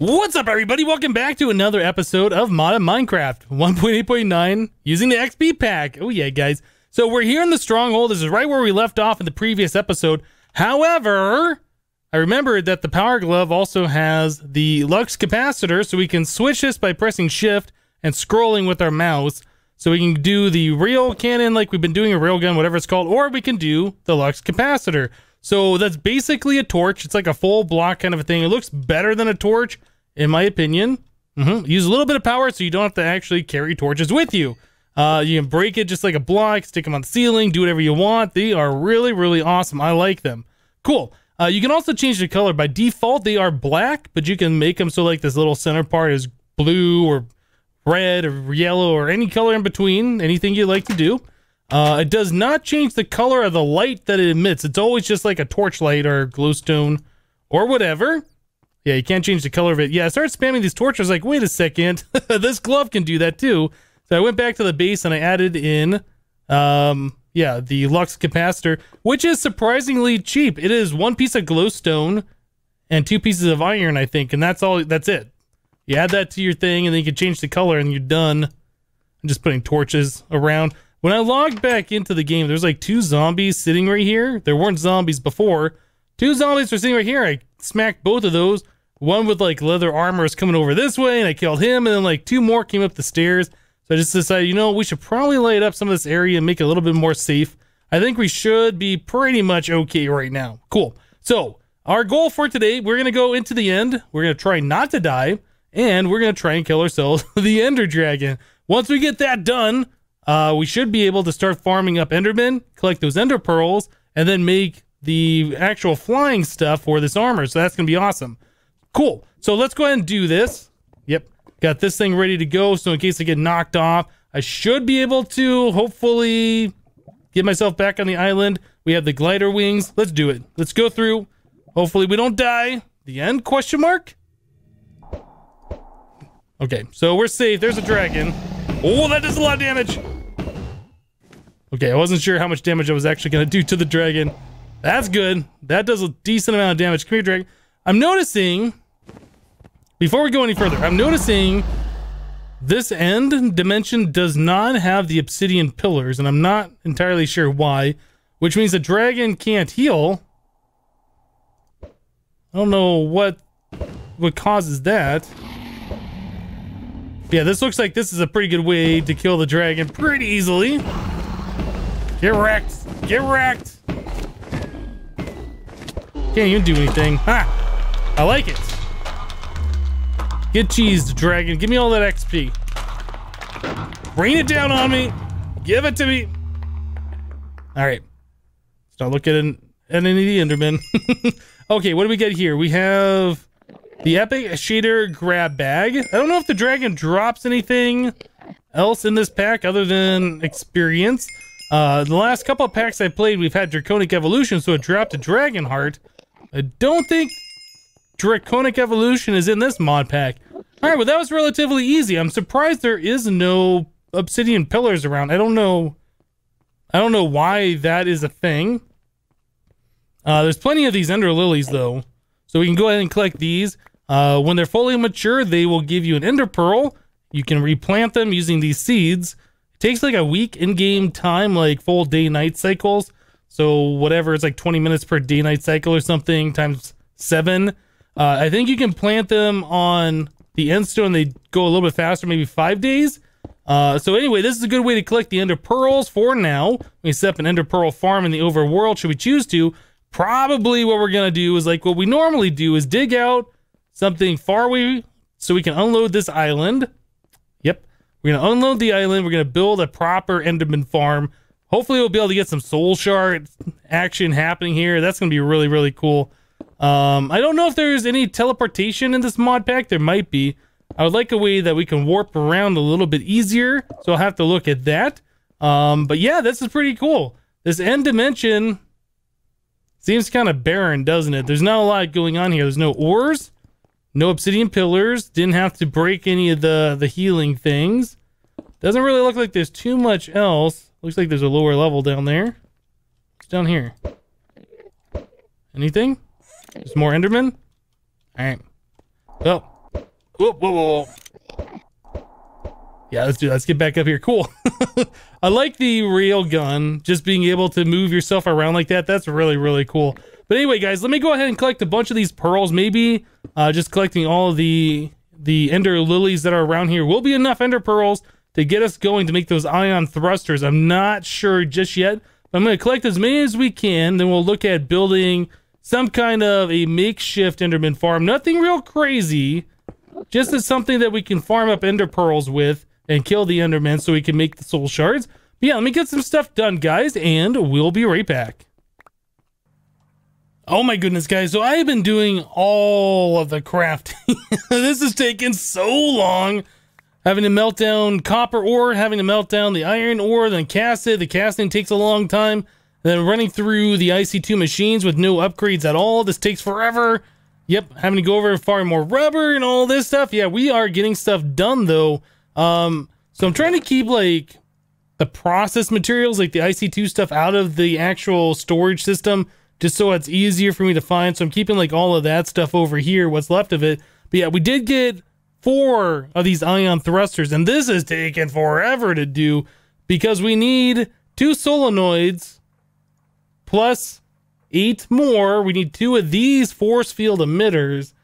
What's up, everybody? Welcome back to another episode of Modded Minecraft 1.8.9 using the xbPacked. Oh, yeah, guys. So we're here in the Stronghold. This is right where we left off in the previous episode. However, I remembered that the Power Glove also has the Lux Capacitor, so we can switch this by pressing Shift and scrolling with our mouse. So we can do the rail cannon like we've been doing a railgun, whatever it's called, or we can do the Lux Capacitor. So that's basically a torch. It's like a full block kind of a thing. It looks better than a torch, in my opinion. Mm-hmm. Use a little bit of power so you don't have to actually carry torches with you. Uh, you can break it just like a block, stick them on the ceiling, do whatever you want. They are really, really awesome. I like them. Cool. Uh, you can also change the color. By default, they are black, but you can make them so like this little center part is blue or red or yellow or any color in between. Anything you like to do. Uh, it does not change the color of the light that it emits. It's always just like a torchlight or glowstone or whatever. Yeah, you can't change the color of it. Yeah, I started spamming these torches. Like, wait a second, this glove can do that too. So I went back to the base and I added in, um, yeah, the Lux capacitor, which is surprisingly cheap. It is one piece of glowstone and two pieces of iron, I think, and that's all. That's it. You add that to your thing, and then you can change the color, and you're done. I'm just putting torches around. When I logged back into the game, there's like two zombies sitting right here. There weren't zombies before. Two zombies were sitting right here. I smacked both of those. One with like leather armor is coming over this way, and I killed him. And then like two more came up the stairs. So I just decided, you know, we should probably light up some of this area and make it a little bit more safe. I think we should be pretty much okay right now. Cool. So our goal for today, we're gonna go into the end. We're gonna try not to die, and we're gonna try and kill ourselves the Ender Dragon. Once we get that done, uh, we should be able to start farming up Endermen, collect those Ender Pearls, and then make the actual flying stuff for this armor. So that's going to be awesome. Cool. So let's go ahead and do this. Yep. Got this thing ready to go. So in case I get knocked off, I should be able to hopefully get myself back on the island. We have the glider wings. Let's do it. Let's go through. Hopefully we don't die. The end? Question mark? Okay, so we're safe. There's a dragon. Oh, that does a lot of damage. Okay, I wasn't sure how much damage I was actually going to do to the dragon. That's good. That does a decent amount of damage. Come here, dragon. I'm noticing, before we go any further, I'm noticing this end dimension does not have the obsidian pillars, and I'm not entirely sure why, which means the dragon can't heal. I don't know what what causes that. Yeah, this looks like this is a pretty good way to kill the dragon pretty easily. Get wrecked! Get wrecked! Can't even do anything. Ha! I like it. Get cheesed, dragon. Give me all that XP. Rain it down on me. Give it to me. All right. Start looking at any of the Endermen. okay, what do we get here? We have the Epic Shader Grab Bag. I don't know if the dragon drops anything else in this pack other than experience. Uh, the last couple packs I played, we've had Draconic Evolution, so it dropped a Dragon Heart. I don't think Draconic Evolution is in this mod pack. Alright, well that was relatively easy. I'm surprised there is no obsidian pillars around. I don't know... I don't know why that is a thing. Uh, there's plenty of these Ender Lilies, though. So we can go ahead and collect these. Uh, when they're fully mature, they will give you an Ender Pearl. You can replant them using these seeds It takes like a week in-game time, like full day-night cycles. So whatever, it's like 20 minutes per day-night cycle or something times seven. Uh, I think you can plant them on the end stone. They go a little bit faster, maybe five days. Uh, so anyway, this is a good way to collect the Ender Pearls for now. We set up an Ender Pearl farm in the overworld should we choose to. Probably what we're to do is like what we normally do is dig out something far away so we can unload this island. Yep. We're to unload the island. We're to build a proper Enderman farm. Hopefully we'll be able to get some soul shard action happening here. That's to be really, really cool. Um, I don't know if there's any teleportation in this mod pack. There might be. I would like a way that we can warp around a little bit easier. So I'll have to look at that. Um, but yeah, this is pretty cool. This end dimension seems kind of barren, doesn't it? There's not a lot going on here. There's no ores. No obsidian pillars. Didn't have to break any of the, the healing things. Doesn't really look like there's too much else. Looks like there's a lower level down there. What's down here? Anything? There's more Endermen? Alright. Well, Whoa, whoa, whoa. Yeah, let's do. Let's get back up here. Cool. I like the rail gun, just being able to move yourself around like that. That's really, really cool. But anyway, guys, let me go ahead and collect a bunch of these pearls. Maybe uh, just collecting all of the the ender lilies that are around here will be enough ender pearls to get us going to make those ion thrusters. I'm not sure just yet. but I'm going to collect as many as we can. Then we'll look at building some kind of a makeshift enderman farm. Nothing real crazy. Just as something that we can farm up ender pearls with and kill the enderman so we can make the soul shards. But yeah, let me get some stuff done, guys, and we'll be right back. Oh my goodness, guys. So I have been doing all of the crafting. this has taken so long. Having to melt down copper ore, having to melt down the iron ore, then cast it. The casting takes a long time. Then running through the IC2 machines with no upgrades at all. This takes forever. Yep, having to go over farm more rubber and all this stuff. Yeah, we are getting stuff done though. Um, so I'm trying to keep like the process materials, like the IC2 stuff, out of the actual storage system just so it's easier for me to find. So I'm keeping like all of that stuff over here, what's left of it. But yeah, we did get four of these ion thrusters, and this is taking forever to do because we need two solenoids plus eight more. We need two of these force field emitters.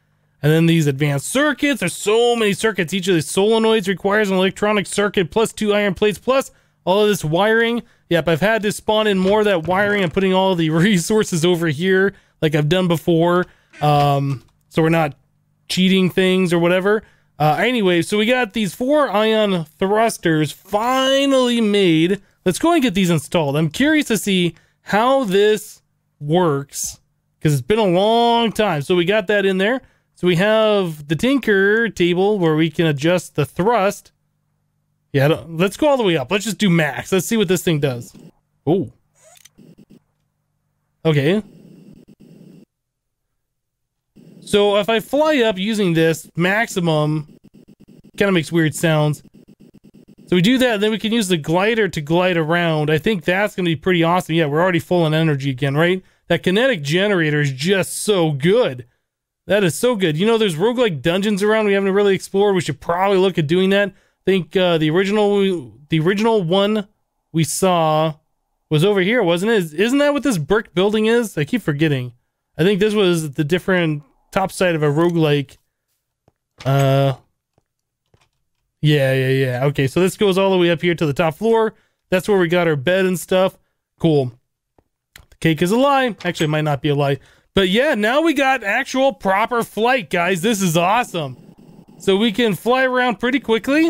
And then these advanced circuits. There's so many circuits. Each of these solenoids requires an electronic circuit plus two iron plates plus all of this wiring. Yep, I've had to spawn in more of that wiring and putting all the resources over here like I've done before. Um, so we're not cheating things or whatever. Uh, anyway, so we got these four ion thrusters finally made. Let's go and get these installed. I'm curious to see how this works because it's been a long time. So we got that in there. So we have the Tinker table where we can adjust the thrust. Yeah, let's go all the way up. Let's just do max. Let's see what this thing does. Oh. Okay. So if I fly up using this maximum, kind of makes weird sounds. So we do that, and then we can use the glider to glide around. I think that's going to be pretty awesome. Yeah, we're already full on energy again, right? That kinetic generator is just so good. That is so good. You know, there's roguelike dungeons around we haven't really explored. We should probably look at doing that I think uh, the original the original one we saw was over here, wasn't it? Isn't that what this brick building is? I keep forgetting. I think this was the different top side of a roguelike. Uh, yeah, yeah, yeah. Okay, so this goes all the way up here to the top floor. That's where we got our bed and stuff. Cool. The cake is a lie. Actually, it might not be a lie. But yeah, now we got actual proper flight, guys. This is awesome. So we can fly around pretty quickly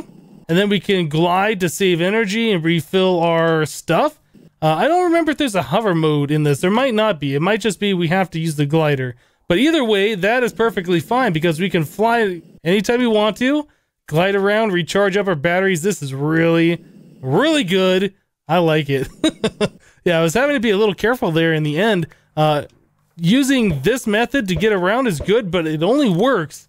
and then we can glide to save energy and refill our stuff. Uh, I don't remember if there's a hover mode in this. There might not be. It might just be we have to use the glider. But either way, that is perfectly fine because we can fly anytime we want to, glide around, recharge up our batteries. This is really, really good. I like it. yeah, I was having to be a little careful there in the end. Uh, using this method to get around is good, but it only works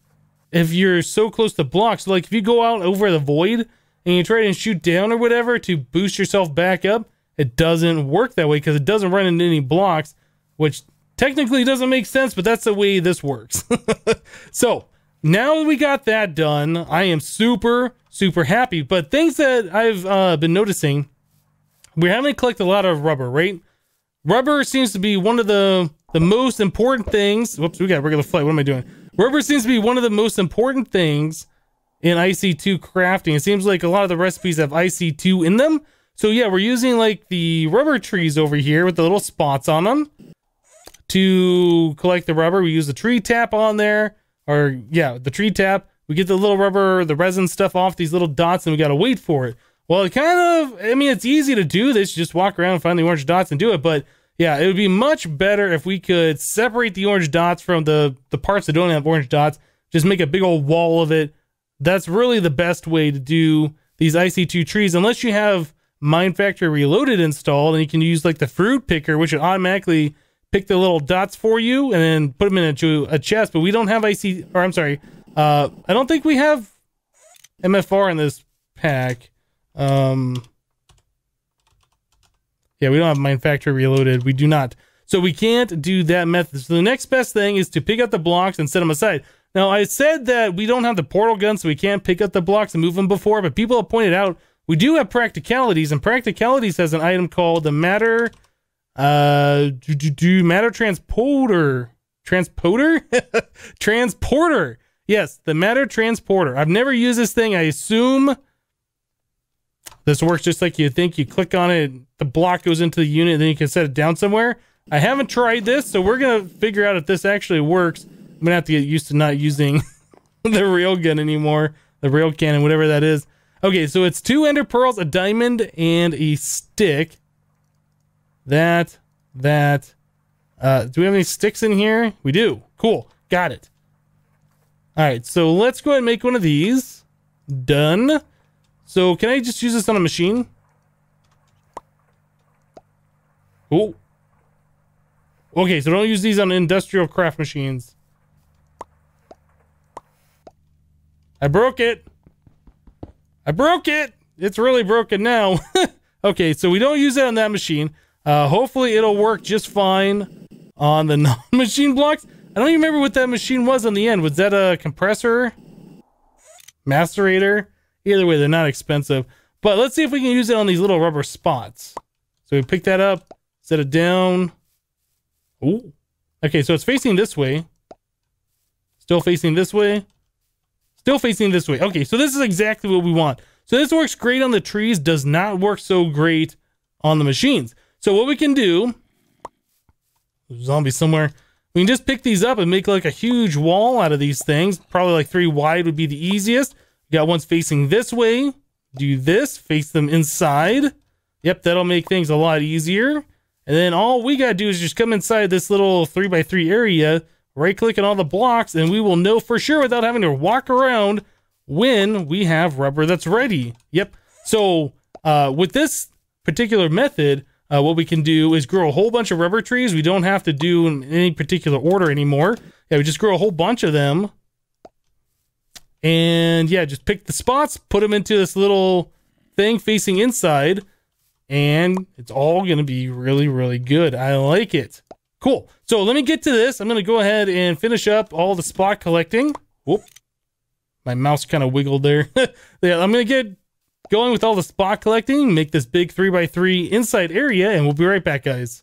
if you're so close to blocks. Like if you go out over the void and you try to shoot down or whatever to boost yourself back up, it doesn't work that way because it doesn't run into any blocks, which technically doesn't make sense, but that's the way this works. so now we got that done, I am super, super happy. But things that I've uh, been noticing, we haven't collected a lot of rubber, right? Rubber seems to be one of the the most important things. Whoops, we got regular flight. What am I doing? Rubber seems to be one of the most important things in IC2 crafting. It seems like a lot of the recipes have IC2 in them. So yeah, we're using like the rubber trees over here with the little spots on them to collect the rubber. We use the tree tap on there, or yeah, the tree tap. We get the little rubber, the resin stuff off these little dots, and we got to wait for it. Well, it kind of, I mean, it's easy to do this. You just walk around, find the orange dots, and do it. But yeah, it would be much better if we could separate the orange dots from the, the parts that don't have orange dots. Just make a big old wall of it. That's really the best way to do these IC2 trees, unless you have Minefactory Reloaded installed and you can use like the fruit picker, which would automatically pick the little dots for you and then put them into a chest. But we don't have IC, or I'm sorry, uh, I don't think we have MFR in this pack. Um, yeah, we don't have Mine Factory Reloaded. We do not. So we can't do that method. So the next best thing is to pick up the blocks and set them aside. Now, I said that we don't have the portal gun, so we can't pick up the blocks and move them before, but people have pointed out we do have practicalities, and practicalities has an item called the matter, uh, Uh, do, do, do matter transporter, transporter, transporter. Yes, the matter transporter. I've never used this thing. I assume this works just like you think. You click on it, the block goes into the unit, then you can set it down somewhere. I haven't tried this, so we're gonna figure out if this actually works. I'm gonna have to get used to not using the rail gun anymore, the rail cannon, whatever that is. Okay, so it's two ender pearls, a diamond, and a stick. That, that. Uh, do we have any sticks in here? We do. Cool. Got it. All right, so let's go ahead and make one of these. Done. So can I just use this on a machine? Oh. Okay, so don't use these on industrial craft machines. I broke it. I broke it. It's really broken now. okay, so we don't use it on that machine. Uh, hopefully it'll work just fine on the non-machine blocks. I don't even remember what that machine was on the end. Was that a compressor? Macerator? Either way, they're not expensive. But let's see if we can use it on these little rubber spots. So we pick that up, set it down. Ooh. Okay, so it's facing this way. Still facing this way. Still facing this way. Okay, so this is exactly what we want. So this works great on the trees, does not work so great on the machines. So what we can do, zombie somewhere, we can just pick these up and make like a huge wall out of these things. Probably like three wide would be the easiest. You got ones facing this way. Do this, face them inside. Yep, that'll make things a lot easier. And then all we gotta do is just come inside this little three by three area, right click on all the blocks and we will know for sure without having to walk around when we have rubber that's ready. Yep. So uh, with this particular method, uh, what we can do is grow a whole bunch of rubber trees. We don't have to do in any particular order anymore. Yeah, we just grow a whole bunch of them. And yeah, just pick the spots, put them into this little thing facing inside, and it's all going to be really, really good. I like it. Cool. So let me get to this. I'm going to go ahead and finish up all the spot collecting. Whoop. My mouse kind of wiggled there. yeah, I'm going to get going with all the spot collecting, make this big 3x3 inside area, and we'll be right back, guys.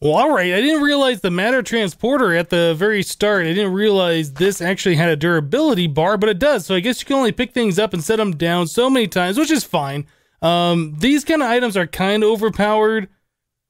Well, all right. I didn't realize the matter transporter at the very start. I didn't realize this actually had a durability bar, but it does. So I guess you can only pick things up and set them down so many times, which is fine. Um, these kind of items are kind of overpowered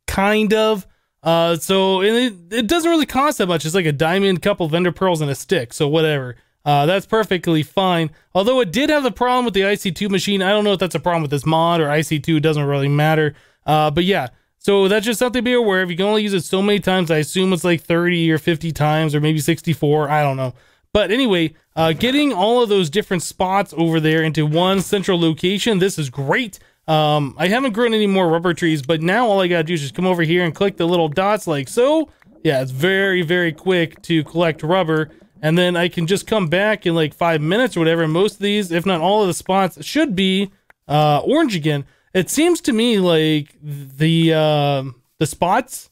kind of. Uh, so it, it doesn't really cost that much. It's like a diamond, couple of ender pearls, and a stick. So whatever. Uh, that's perfectly fine. Although it did have the problem with the IC2 machine. I don't know if that's a problem with this mod or IC2. It doesn't really matter. Uh, but yeah. So that's just something to be aware of. You can only use it so many times. I assume it's like 30 or 50 times or maybe 64. I don't know. But anyway, uh, getting all of those different spots over there into one central location, this is great. Um, I haven't grown any more rubber trees, but now all I gotta do is just come over here and click the little dots like so. Yeah, it's very, very quick to collect rubber. And then I can just come back in like five minutes or whatever. Most of these, if not all of the spots, should be uh, orange again. It seems to me like the uh, the spots,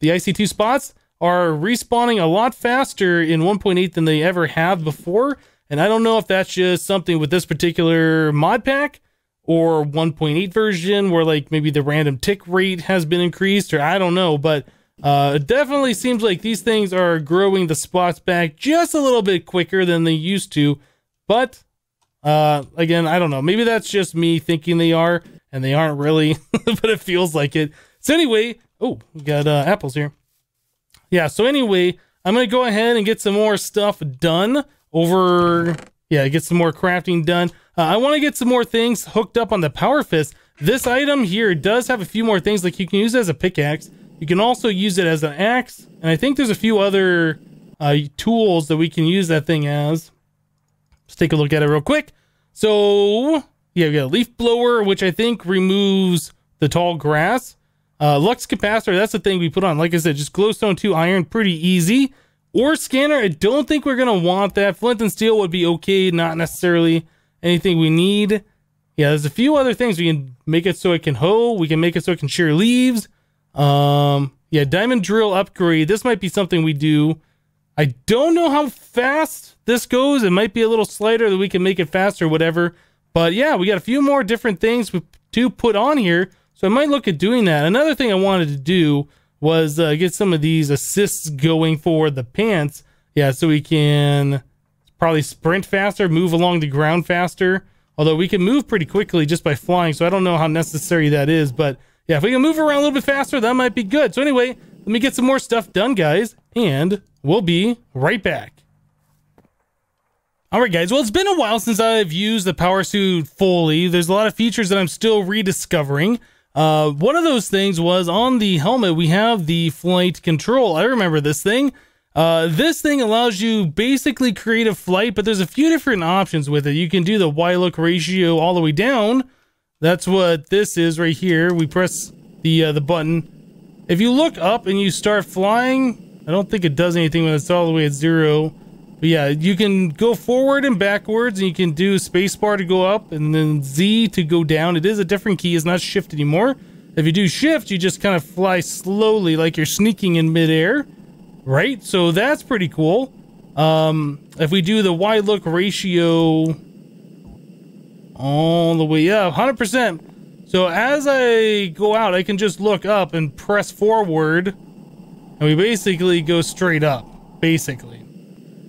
the IC2 spots, are respawning a lot faster in 1.8 than they ever have before. And I don't know if that's just something with this particular mod pack or 1.8 version where like maybe the random tick rate has been increased or I don't know, but uh, it definitely seems like these things are growing the spots back just a little bit quicker than they used to. But uh, again, I don't know. Maybe that's just me thinking they are and they aren't really, but it feels like it. So anyway, oh, we got uh, apples here. Yeah, so anyway, I'm going to go ahead and get some more stuff done over, yeah, get some more crafting done. Uh, I want to get some more things hooked up on the Power Fist. This item here does have a few more things, like you can use it as a pickaxe. You can also use it as an axe, and I think there's a few other uh, tools that we can use that thing as. Let's take a look at it real quick. So, yeah, we got a leaf blower, which I think removes the tall grass. Uh, Lux capacitor, that's the thing we put on. Like I said, just glowstone 2 iron, pretty easy. Ore scanner, I don't think we're going to want that. Flint and steel would be okay, not necessarily anything we need. Yeah, there's a few other things. We can make it so it can hoe. We can make it so it can shear leaves. Um, yeah, diamond drill upgrade. This might be something we do. I don't know how fast this goes. It might be a little slighter that we can make it faster, whatever. But yeah, we got a few more different things to put on here. So I might look at doing that. Another thing I wanted to do was uh, get some of these assists going for the pants. Yeah, so we can probably sprint faster, move along the ground faster. Although we can move pretty quickly just by flying, so I don't know how necessary that is. But yeah, if we can move around a little bit faster, that might be good. So anyway, let me get some more stuff done, guys, and we'll be right back. All right, guys. Well, it's been a while since I've used the power suit fully. There's a lot of features that I'm still rediscovering. Uh, one of those things was on the helmet, we have the flight control. I remember this thing. Uh, this thing allows you basically create a flight, but there's a few different options with it. You can do the Y look ratio all the way down. That's what this is right here. We press the uh, the button. If you look up and you start flying, I don't think it does anything when it's all the way at zero. But yeah, you can go forward and backwards, and you can do spacebar to go up, and then Z to go down. It is a different key; it's not shift anymore. If you do shift, you just kind of fly slowly, like you're sneaking in midair right? So that's pretty cool. Um, if we do the Y look ratio all the way up, 100%. So as I go out, I can just look up and press forward, and we basically go straight up, basically.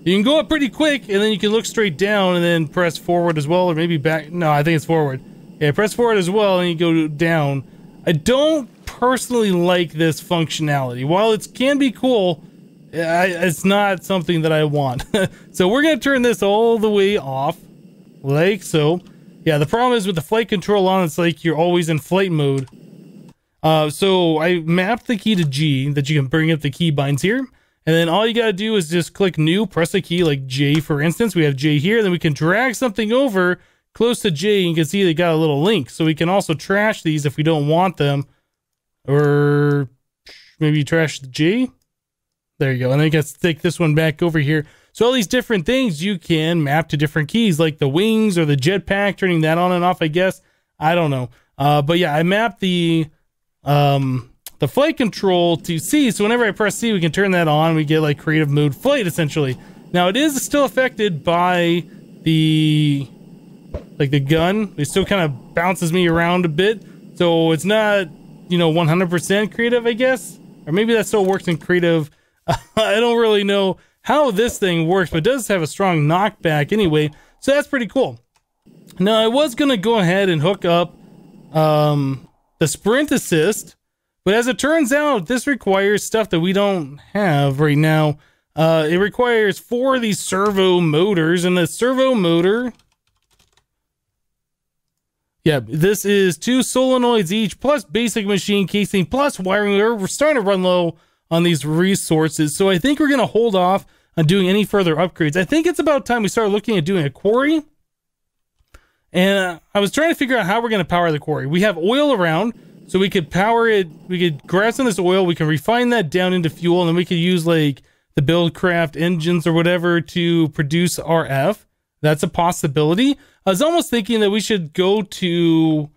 You can go up pretty quick, and then you can look straight down and then press forward as well, or maybe back. No, I think it's forward. Yeah, press forward as well, and you go down. I don't personally like this functionality. While it can be cool, I, it's not something that I want. so we're going to turn this all the way off, like so. Yeah, the problem is with the flight control on, it's like you're always in flight mode. Uh, so I mapped the key to G that you can bring up the keybinds here. And then all you got to do is just click new, press a key like J, for instance. We have J here. Then we can drag something over close to J. And you can see they got a little link. So we can also trash these if we don't want them. Or maybe trash the J. There you go. And then you can stick this one back over here. So all these different things you can map to different keys, like the wings or the jetpack, turning that on and off, I guess. I don't know. Uh, but yeah, I mapped the um, the flight control to C. So whenever I press C, we can turn that on. We get like creative mode flight, essentially. Now it is still affected by the like the gun. It still kind of bounces me around a bit. So it's not, you know, 100% creative, I guess. Or maybe that still works in creative I don't really know how this thing works, but does have a strong knockback anyway, so that's pretty cool. Now, I was going to go ahead and hook up um, the sprint assist, but as it turns out, this requires stuff that we don't have right now. Uh, it requires four of these servo motors, and the servo motor yeah, this is two solenoids each, plus basic machine casing, plus wiring. We're starting to run low on these resources. So I think we're going to hold off on doing any further upgrades. I think it's about time we start looking at doing a quarry. And uh, I was trying to figure out how we're going to power the quarry. We have oil around, so we could power it. We could grab some of this oil. We can refine that down into fuel, and then we could use like the Buildcraft engines or whatever to produce RF. That's a possibility. I was almost thinking that we should go to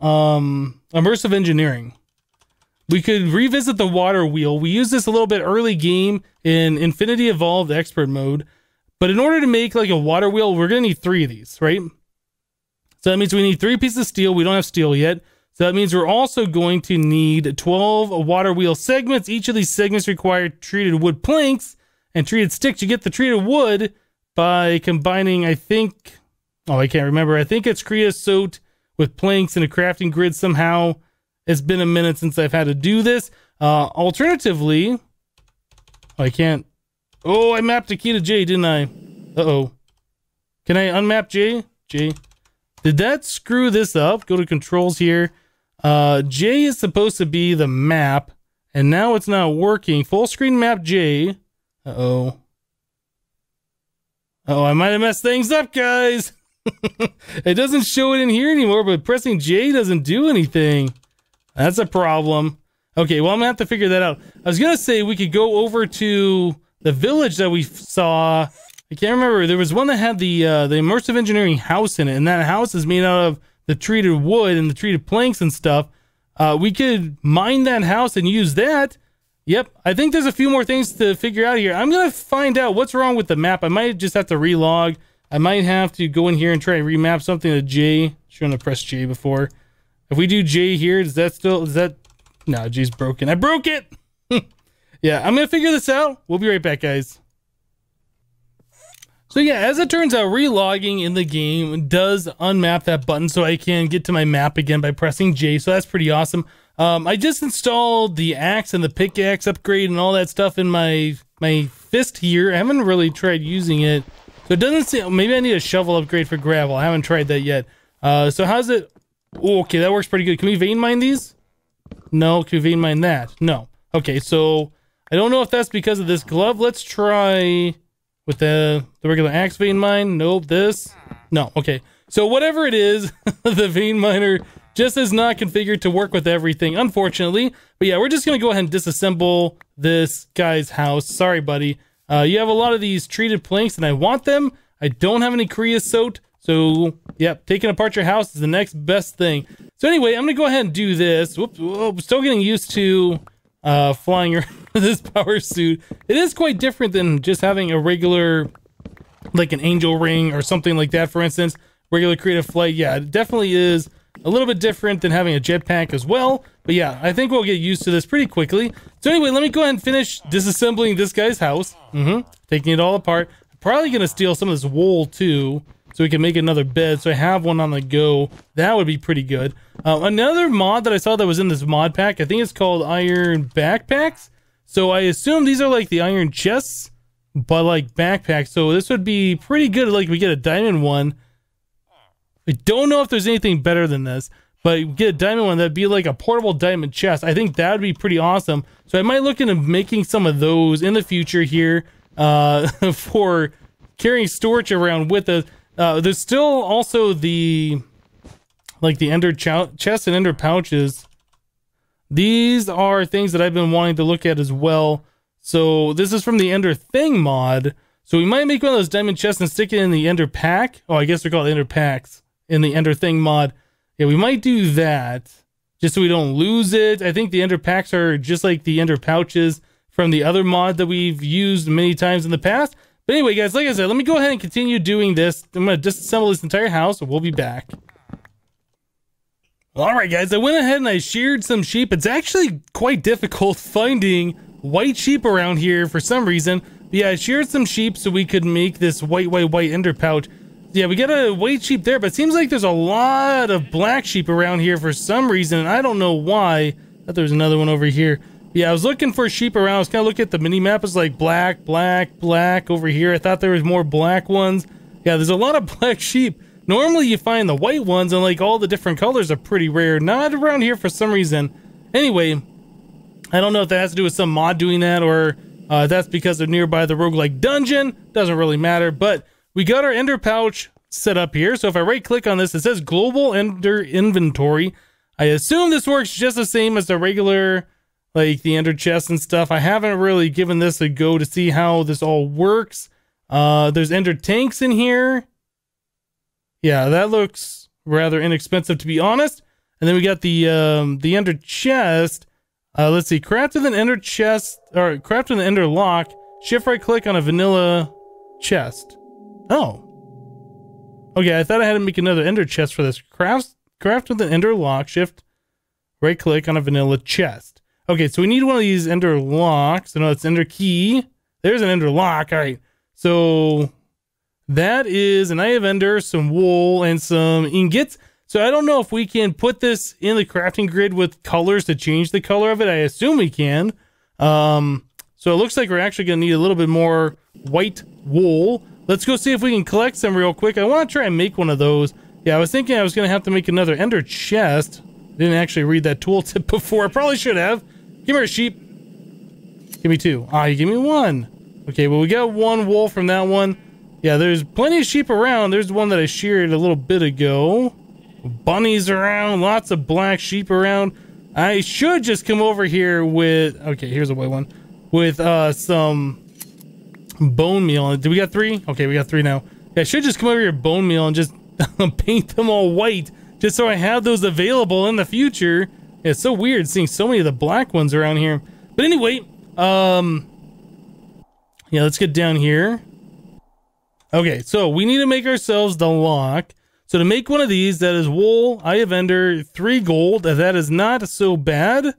um, immersive engineering we could revisit the water wheel. We used this a little bit early game in Infinity Evolved Expert mode. But in order to make like a water wheel, we're going to need three of these, right? So that means we need three pieces of steel. We don't have steel yet. So that means we're also going to need 12 water wheel segments. Each of these segments require treated wood planks and treated sticks. You get the treated wood by combining, I think, oh, I can't remember. I think it's creosote with planks and a crafting grid somehow. It's been a minute since I've had to do this. Uh, alternatively, oh, I can't. Oh, I mapped a key to J, didn't I? Uh-oh. Can I unmap J? J. Did that screw this up? Go to controls here. Uh, J is supposed to be the map, and now it's not working. Full screen map J. Uh-oh. Oh, I might have messed things up, guys. it doesn't show it in here anymore, but pressing J doesn't do anything. That's a problem. Okay, well, I'm gonna have to figure that out. I was gonna say we could go over to the village that we saw. I can't remember. There was one that had the uh, the immersive engineering house in it, and that house is made out of the treated wood and the treated planks and stuff. Uh, we could mine that house and use that, Yep, I think there's a few more things to figure out here. I'm gonna find out what's wrong with the map. I might just have to relog. I might have to go in here and try and remap something to J. Shouldn't have pressed J before. If we do J here, does that still, is that, no, J's broken. I broke it! yeah, I'm gonna figure this out. We'll be right back, guys. So yeah, as it turns out, relogging in the game does unmap that button so I can get to my map again by pressing J, so that's pretty awesome. Um, I just installed the axe and the pickaxe upgrade and all that stuff in my my fist here. I haven't really tried using it. So it doesn't seem, maybe I need a shovel upgrade for gravel. I haven't tried that yet. Uh, so how's it? Okay, that works pretty good. Can we vein mine these? No, can we vein mine that? No. Okay, so I don't know if that's because of this glove. Let's try with the, the regular axe vein mine. Nope, this. No, okay. So whatever it is, the vein miner just is not configured to work with everything, unfortunately. But yeah, we're just going to go ahead and disassemble this guy's house. Sorry, buddy. Uh, you have a lot of these treated planks, and I want them. I don't have any creosote. So, yep, taking apart your house is the next best thing. So anyway, I'm going to go ahead and do this. Whoops, still getting used to uh, flying around this power suit. It is quite different than just having a regular, like an angel ring or something like that, for instance. Regular creative flight, yeah, it definitely is a little bit different than having a jetpack as well. But yeah, I think we'll get used to this pretty quickly. So anyway, let me go ahead and finish disassembling this guy's house. Mm-hmm. Taking it all apart. Probably going to steal some of this wool too so we can make another bed. So I have one on the go. That would be pretty good. Uh, another mod that I saw that was in this mod pack, I think it's called Iron Backpacks. So I assume these are like the iron chests, but like backpacks. So this would be pretty good. Like we get a diamond one. I don't know if there's anything better than this, but get a diamond one that'd be like a portable diamond chest. I think that would be pretty awesome. So I might look into making some of those in the future here uh, for carrying storage around with us. Uh, there's still also the like the ender chest and ender pouches. These are things that I've been wanting to look at as well. So this is from the Ender Thing mod. So we might make one of those diamond chests and stick it in the Ender pack. Oh, I guess they're called Ender packs in the Ender Thing mod. Yeah, we might do that just so we don't lose it. I think the Ender packs are just like the Ender pouches from the other mod that we've used many times in the past. But anyway, guys, like I said, let me go ahead and continue doing this. I'm going to disassemble this entire house, and we'll be back. All right, guys, I went ahead and I sheared some sheep. It's actually quite difficult finding white sheep around here for some reason. But yeah, I sheared some sheep so we could make this white, white, white ender pouch. Yeah, we got a white sheep there, but it seems like there's a lot of black sheep around here for some reason. and I don't know why. I thought there was another one over here. Yeah, I was looking for sheep around. I was kind of looking at the mini map. It's like black, black, black over here. I thought there was more black ones. Yeah, there's a lot of black sheep. Normally you find the white ones and like all the different colors are pretty rare. Not around here for some reason. Anyway, I don't know if that has to do with some mod doing that or uh, that's because they're nearby the roguelike dungeon. Doesn't really matter. But we got our ender pouch set up here. So if I right click on this, it says global ender inventory. I assume this works just the same as the regular like the ender chest and stuff. I haven't really given this a go to see how this all works. Uh, there's ender tanks in here. Yeah, that looks rather inexpensive to be honest. And then we got the um, the ender chest. Uh, let's see, crafted an ender chest or crafted an ender lock. Shift right click on a vanilla chest. Oh. Okay, I thought I had to make another ender chest for this. Craft craft with an ender lock. Shift right click on a vanilla chest. Okay, so we need one of these ender locks. So no, it's ender key. There's an ender lock. All right. So that is an eye of ender, some wool, and some ingots. So I don't know if we can put this in the crafting grid with colors to change the color of it. I assume we can. Um, so it looks like we're actually going to need a little bit more white wool. Let's go see if we can collect some real quick. I want to try and make one of those. Yeah, I was thinking I was going to have to make another ender chest. Didn't actually read that tooltip before. I probably should have. Give me a sheep. Give me two. Ah, you give me one. Okay, well, we got one wool from that one. Yeah, there's plenty of sheep around. There's one that I sheared a little bit ago. Bunnies around. Lots of black sheep around. I should just come over here with... Okay, here's a white one. With uh, some bone meal. Do we got three? Okay, we got three now. Yeah, I should just come over here bone meal and just paint them all white. Just so I have those available in the future it's so weird seeing so many of the black ones around here. But anyway, um, yeah, let's get down here. Okay, so we need to make ourselves the lock. So to make one of these, that is wool, eye of ender, three gold. That is not so bad.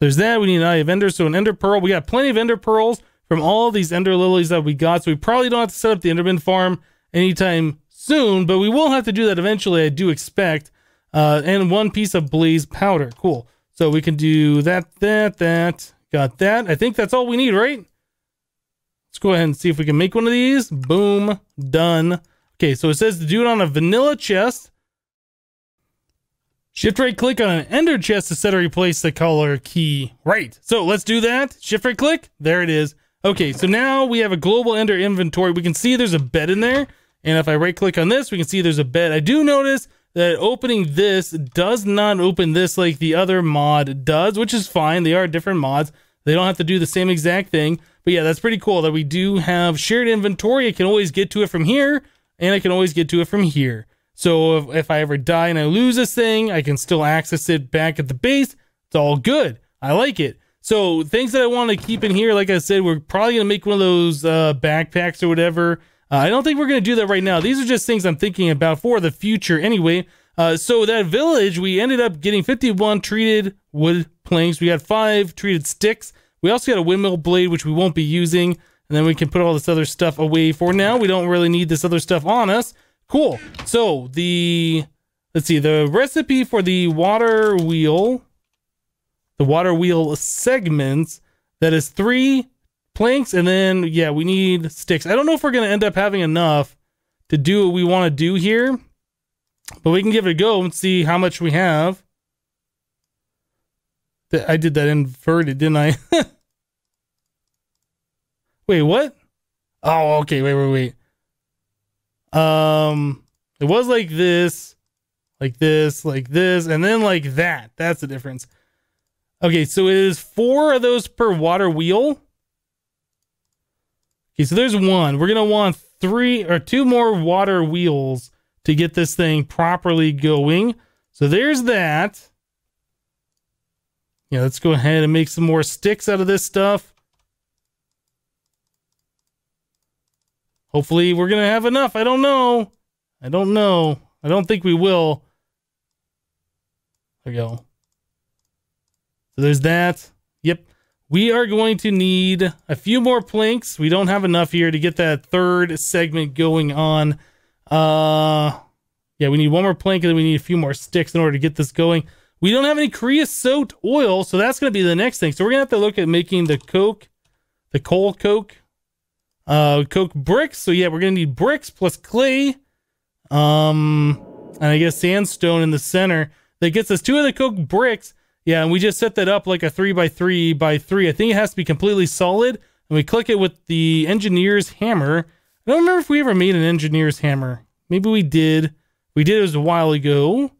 There's that. We need an eye of ender, so an ender pearl. We got plenty of ender pearls from all these ender lilies that we got. So we probably don't have to set up the enderman farm anytime soon, but we will have to do that eventually, I do expect. Uh, and one piece of blaze powder. Cool. So we can do that, that, that. Got that. I think that's all we need, right? Let's go ahead and see if we can make one of these. Boom. Done. Okay, so it says to do it on a vanilla chest. Shift right click on an ender chest to set or replace the color key. Right. So let's do that. Shift right click. There it is. Okay, so now we have a global ender inventory. We can see there's a bed in there. And if I right click on this, we can see there's a bed. I do notice that opening this does not open this like the other mod does, which is fine. They are different mods. They don't have to do the same exact thing. But yeah, that's pretty cool that we do have shared inventory. I can always get to it from here, and I can always get to it from here. So if, if I ever die and I lose this thing, I can still access it back at the base. It's all good. I like it. So things that I want to keep in here, like I said, we're probably going to make one of those uh, backpacks or whatever. Uh, I don't think we're going to do that right now. These are just things I'm thinking about for the future anyway. Uh, so that village, we ended up getting 51 treated wood planks. We got five treated sticks. We also got a windmill blade, which we won't be using. And then we can put all this other stuff away for now. We don't really need this other stuff on us. Cool. So the, let's see, the recipe for the water wheel, the water wheel segments, that is three planks. And then, yeah, we need sticks. I don't know if we're going to end up having enough to do what we want to do here. But we can give it a go and see how much we have. I did that inverted, didn't I? wait, what? Oh, okay. Wait, wait, wait. Um, it was like this, like this, like this, and then like that. That's the difference. Okay, so it is four of those per water wheel. Okay, so there's one. We're gonna want three or two more water wheels to get this thing properly going. So there's that. Yeah, let's go ahead and make some more sticks out of this stuff. Hopefully we're going to have enough. I don't know. I don't know. I don't think we will. There we go. So there's that. Yep. We are going to need a few more planks. We don't have enough here to get that third segment going on. Uh, yeah, we need one more plank and then we need a few more sticks in order to get this going. We don't have any creosote oil, so that's going to be the next thing. So we're going to have to look at making the coke, the coal coke, uh, coke bricks. So yeah, we're going to need bricks plus clay, um, and I guess sandstone in the center. That gets us two of the coke bricks. Yeah, and we just set that up like a three by three by three. I think it has to be completely solid. And we click it with the engineer's hammer. I don't remember if we ever made an engineer's hammer. Maybe we did. We did it was a while ago.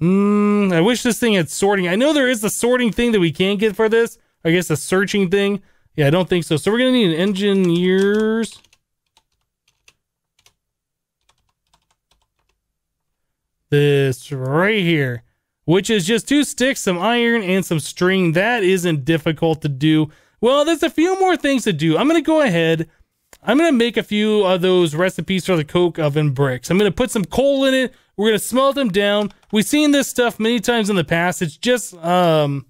Mm, I wish this thing had sorting. I know there is a sorting thing that we can't get for this. I guess a searching thing. Yeah, I don't think so. So we're going to need an engineer's. This right here, which is just two sticks, some iron, and some string. That isn't difficult to do. Well, there's a few more things to do. I'm going to go ahead I'm going to make a few of those recipes for the coke oven bricks. I'm going to put some coal in it. We're going to smelt them down. We've seen this stuff many times in the past. It's just um,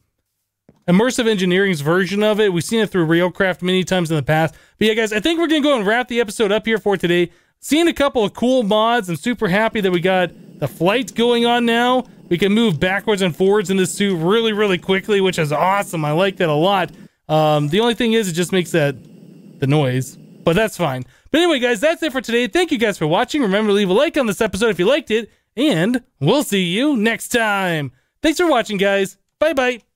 immersive engineering's version of it. We've seen it through Railcraft many times in the past. But yeah, guys, I think we're going to go and wrap the episode up here for today. Seeing a couple of cool mods. I'm super happy that we got the flight going on now. We can move backwards and forwards in this suit really, really quickly, which is awesome. I like that a lot. Um, the only thing is, it just makes that the noise but that's fine. But anyway, guys, that's it for today. Thank you guys for watching. Remember to leave a like on this episode if you liked it, and we'll see you next time. Thanks for watching, guys. Bye bye.